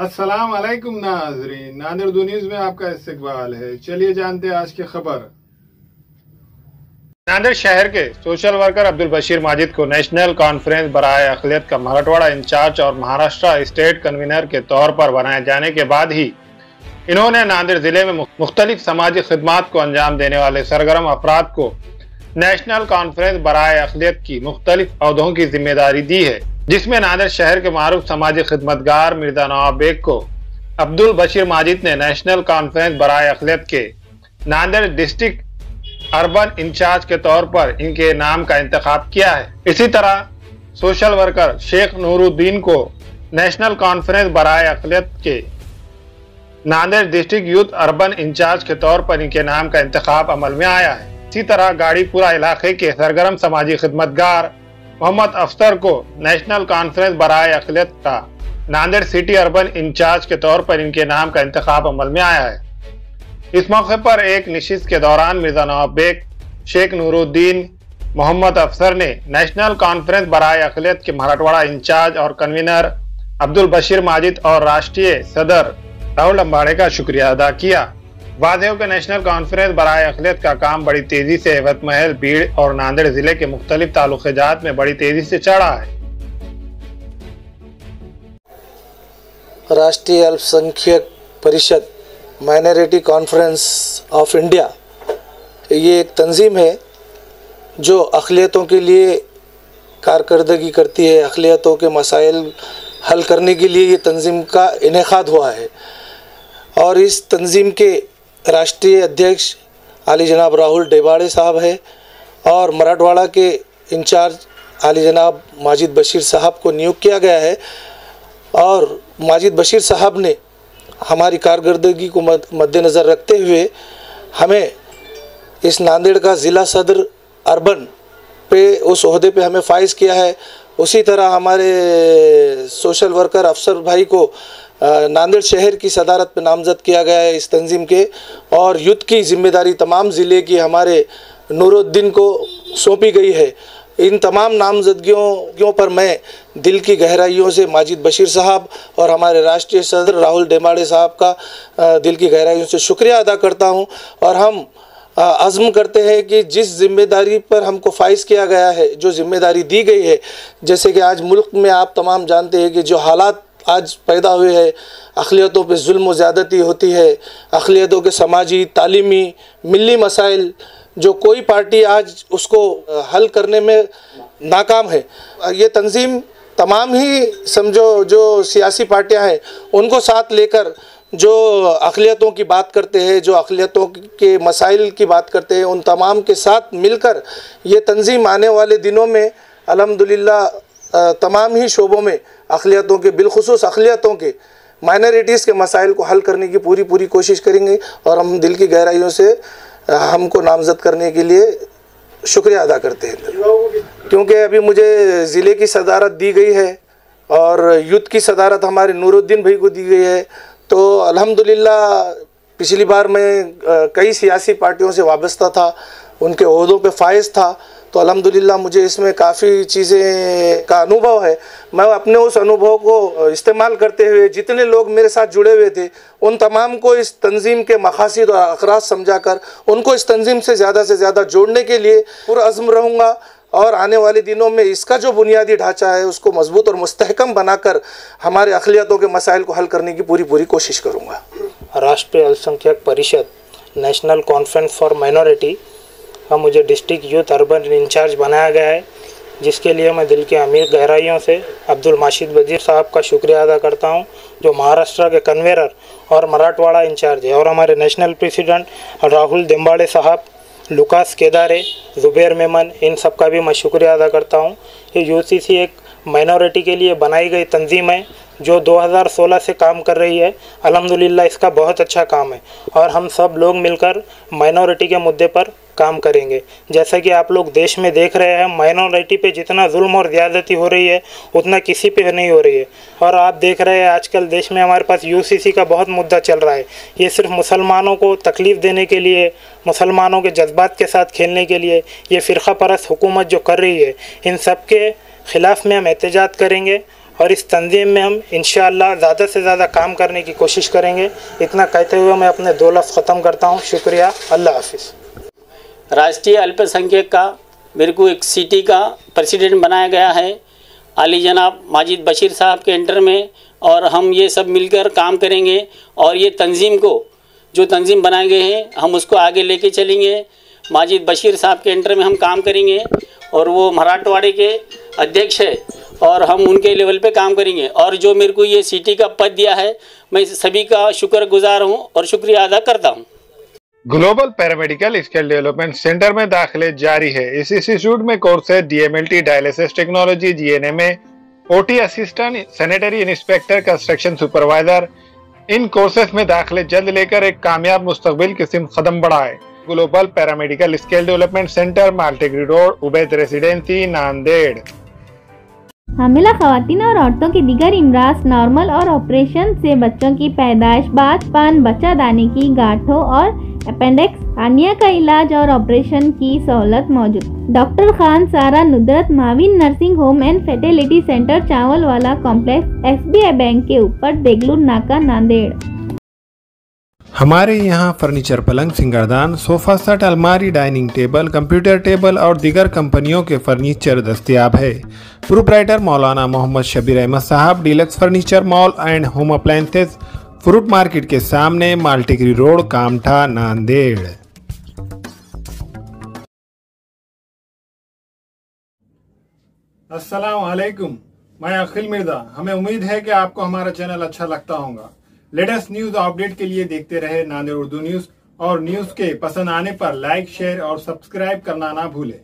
अस्सलाम वालेकुम नाजरीन। नादिर न्यूज़ में आपका इस्तकबाल है। चलिए जानते हैं आज की खबर। नादिर शहर के सोशल वर्कर अब्दुल बशीर माजिद को नेशनल कॉन्फ्रेंस बराए अखिलियत का मराठवाड़ा इंचार्ज और महाराष्ट्र स्टेट कन्वीनर के तौर पर बनाए जाने के बाद ही इन्होंने नांदेड़ ज़िले में मुख्तलिफ़ समाजी खदमात को अंजाम देने वाले सरगर्म अफराद को नेशनल कॉन्फ्रेंस बराए अखिलियत की मुख्तलिफ़ अहदों की ज़िम्मेदारी दी है। जिसमें नांदेड़ शहर के मारूफ समाजी खदमतगार मिर्ज़ा नवाब बेग को अब्दुल बशीर माजिद ने नेशनल कॉन्फ्रेंस बरए अखिलियत के। नांदेड़ डिस्ट्रिक्ट अर्बन इंचार्ज के तौर पर इनके नाम का इंतखब किया है। इसी तरह सोशल वर्कर शेख नूरुद्दीन को नेशनल कॉन्फ्रेंस बरए अखिलियत के। Nanded district youth urban incharge के तौर पर इनके नाम का इंतखब अमल में आया है। इसी तरह गाड़ीपुरा इलाके के सरगर्म समाजी खदमतगार मोहम्मद अफसर को नेशनल कॉन्फ्रेंस बराए अखिलत का नांदेड़ सिटी अर्बन इंचार्ज के तौर पर इनके नाम का इंतखब अमल में आया है। इस मौके पर एक नशिस्त के दौरान मिर्ज़ा नवाब बेग, शेख नूरुद्दीन मोहम्मद अफसर ने नेशनल कॉन्फ्रेंस बरए अखिलत के मराठवाड़ा इंचार्ज और कन्वीनर अब्दुल बशीर माजिद और राष्ट्रीय सदर राहुल अम्बाड़े का शुक्रिया अदा किया। वादे के नेशनल कॉन्फ्रेंस बरए अखिलत का काम बड़ी तेज़ी से हेवत महल भीड़ और नांदेड़ ज़िले के मुख्तलिफ़ ताल्लुकात में बड़ी तेज़ी से चढ़ा है। राष्ट्रीय अल्पसंख्यक परिषद माइनॉरिटी कॉन्फ्रेंस ऑफ़ इंडिया, ये एक तंजीम है जो अखिलियतों के लिए कारकर्दगी करती है। अखिलियतों के मसाइल हल करने के लिए ये तंजीम का इनका हुआ है। और इस तंजीम के राष्ट्रीय अध्यक्ष आली जनाब राहुल डेबाड़े साहब है और मराठवाड़ा के इंचार्ज आली जनाब माजिद बशीर साहब को नियुक्त किया गया है। और माजिद बशीर साहब ने हमारी कारकर्दगी को मद्देनज़र रखते हुए हमें इस नांदेड़ का ज़िला सदर अर्बन पे, उस अहदे पे हमें फाइज किया है। उसी तरह हमारे सोशल वर्कर अफसर भाई को नांदेड़ शहर की सदारत पर नामजद किया गया है इस तंजीम के और युद्ध की ज़िम्मेदारी तमाम ज़िले की हमारे नूरुद्दीन को सौंपी गई है। इन तमाम नामजदगियों पर मैं दिल की गहराइयों से माजिद बशीर साहब और हमारे राष्ट्रीय सदर राहुल डेमाड़े साहब का दिल की गहराइयों से शुक्रिया अदा करता हूँ और हम आज़म करते हैं कि जिस ज़िम्मेदारी पर हमको फाइज किया गया है, जो ज़िम्मेदारी दी गई है, जैसे कि आज मुल्क में आप तमाम जानते हैं कि जो हालात आज पैदा हुए हैं। अखिलियतों पर जुल्म ज़्यादती होती है। अखिलियतों के समाजी, तालीमी मिली मसाइल जो कोई पार्टी आज उसको हल करने में नाकाम है। ये तंजीम तमाम ही समझो जो सियासी पार्टियाँ हैं, उनको साथ लेकर जो अखिलियतों की बात करते हैं, जो अखिलियतों के मसाइल की बात करते हैं, उन तमाम के साथ मिलकर ये तंजीम आने वाले दिनों में अलहमदिल्ला तमाम ही शोबों में अखिलियतों के, बिलखसूस अखिलियतों के माइनॉरिटीज़ के मसाइल को हल करने की पूरी पूरी कोशिश करेंगे और हम दिल की गहराइयों से हमको नामजद करने के लिए शुक्रिया अदा करते हैं। क्योंकि अभी मुझे ज़िले की सदारत दी गई है और युद्ध की सदारत हमारे नूरुद्दीन भाई को दी गई है तो अल्हम्दुलिल्लाह पिछली बार मैं कई सियासी पार्टियों से वाबस्ता था, उनके अहदों पे फायज था तो अलहमदिल्ला मुझे इसमें काफ़ी चीज़ें का अनुभव है। मैं अपने उस अनुभव को इस्तेमाल करते हुए, जितने लोग मेरे साथ जुड़े हुए थे, उन तमाम को इस तंजीम के मकासद और अखराज समझा कर उनको इस तंजीम से ज़्यादा से ज़्यादा जोड़ने के लिए पुरज़म रहूँगा और आने वाले दिनों में इसका जो बुनियादी ढांचा है, उसको मज़बूत और मुस्तहकम बनाकर हमारे अखिलियतों के मसाइल को हल करने की पूरी पूरी कोशिश करूँगा। राष्ट्रीय अल्पसंख्यक परिषद, नेशनल कॉन्फ्रेंस फॉर माइनॉरिटी का मुझे डिस्ट्रिक्ट यूथ अर्बन इंचार्ज बनाया गया है, जिसके लिए मैं दिल के अमीर गहराइयों से अब्दुल माशिद वज़ीर साहब का शुक्रिया अदा करता हूँ, जो महाराष्ट्र के कन्वेनर और मराठवाड़ा इंचार्ज है, और हमारे नेशनल प्रेसिडेंट राहुल दिम्बाड़े साहब, लुकास केदारे, ज़ुबैर मेमन, इन सब का भी मैं शुक्रिया अदा करता हूँ। ये यू एक माइनॉरिटी के लिए बनाई गई तंजीम है, जो 2016 से काम कर रही है। अल्हम्दुलिल्लाह, इसका बहुत अच्छा काम है। और हम सब लोग मिलकर माइनॉरिटी के मुद्दे पर काम करेंगे। जैसा कि आप लोग देश में देख रहे हैं माइनॉरिटी पे जितना जुल्म और ज़्यादती हो रही है, उतना किसी पे नहीं हो रही है। और आप देख रहे हैं, आजकल देश में हमारे पास यूसीसी का बहुत मुद्दा चल रहा है। ये सिर्फ़ मुसलमानों को तकलीफ़ देने के लिए, मुसलमानों के जज्बात के साथ खेलने के लिए, ये फ़िरका परस्त हुकूमत जो कर रही है, इन सब के ख़िलाफ़ में हम एहतजाज करेंगे और इस तंजीम में हम इन ज़्यादा से ज़्यादा काम करने की कोशिश करेंगे। इतना कहते हुए मैं अपने दो लफ्ज़ ख़त्म करता हूँ। शुक्रिया। अल्लाह हाफिज़। राष्ट्रीय अल्पसंख्यक का, मेरे को एक सिटी का प्रेसिडेंट बनाया गया है। अली जनाब माजिद बशीर साहब के इंटर में और हम ये सब मिलकर काम करेंगे और ये तंजीम को, जो तंजीम बनाए गए हैं, हम उसको आगे लेके चलेंगे। माजिद बशीर साहब के इंटर में हम काम करेंगे और वो मराठवाड़े के अध्यक्ष है और हम उनके लेवल पे काम करेंगे। और जो मेरे को ये सिटी का पद दिया है, मैं सभी का शुक्रगुजार हूँ और शुक्रिया अदा करता हूँ। Global paramedical skill development centre में दाखिले जारी है। इस इंस्टीट्यूट में कोर्स है DMLT, dialysis technology GNMA OT assistant, sanitary inspector, construction supervisor. इन कोर्सेज में दाखिले जल्द लेकर एक कामयाब मुस्तबिल की सिम कदम बढ़ाए। Global paramedical skill development centre, Maltekdi road, Ubaid residency, Nanded. हामिला खातन और औरतों के दिगर इमराज, नॉर्मल और ऑपरेशन से बच्चों की पैदाइश बाजपान बच्चा दाने की गांठों और अपेंडिक्स हानिया का इलाज और ऑपरेशन की सहूलत मौजूद। डॉक्टर खान सारा नुदरत Mauvin nursing home and fertility centre चावल वाला कॉम्प्लेक्स एसबीआई बैंक के ऊपर देगलूर, नाका, नांदेड़। हमारे यहाँ फर्नीचर पलंग, सिंगारदान सोफा सेट अलमारी डाइनिंग टेबल कंप्यूटर टेबल और दीगर कंपनियों के फर्नीचर दस्तियाब है। प्रोपराइटर मौलाना मोहम्मद शबीर अहमद साहब deluxe furniture mall and home appliances fruit market के सामने माल्टीगिरी रोड, कामठा, नांदेड़। अस्सलाम वालेकुम, मैं अखिल मिर्ज़ा। हमें उम्मीद है कि आपको हमारा चैनल अच्छा लगता होगा। लेटेस्ट न्यूज़ अपडेट के लिए देखते रहे नांदेड़ उर्दू न्यूज़ और न्यूज़ के पसंद आने पर लाइक, शेयर और सब्सक्राइब करना ना भूलें।